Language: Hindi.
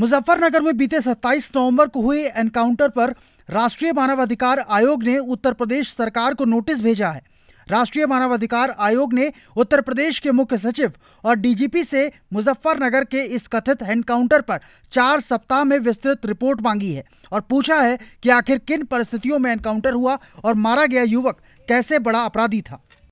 मुजफ्फरनगर में बीते 27 नवंबर को हुए एनकाउंटर पर राष्ट्रीय मानवाधिकार आयोग ने उत्तर प्रदेश सरकार को नोटिस भेजा है। राष्ट्रीय मानवाधिकार आयोग ने उत्तर प्रदेश के मुख्य सचिव और डीजीपी से मुजफ्फरनगर के इस कथित एनकाउंटर पर चार सप्ताह में विस्तृत रिपोर्ट मांगी है और पूछा है कि आखिर किन परिस्थितियों में एनकाउंटर हुआ और मारा गया युवक कैसे बड़ा अपराधी था।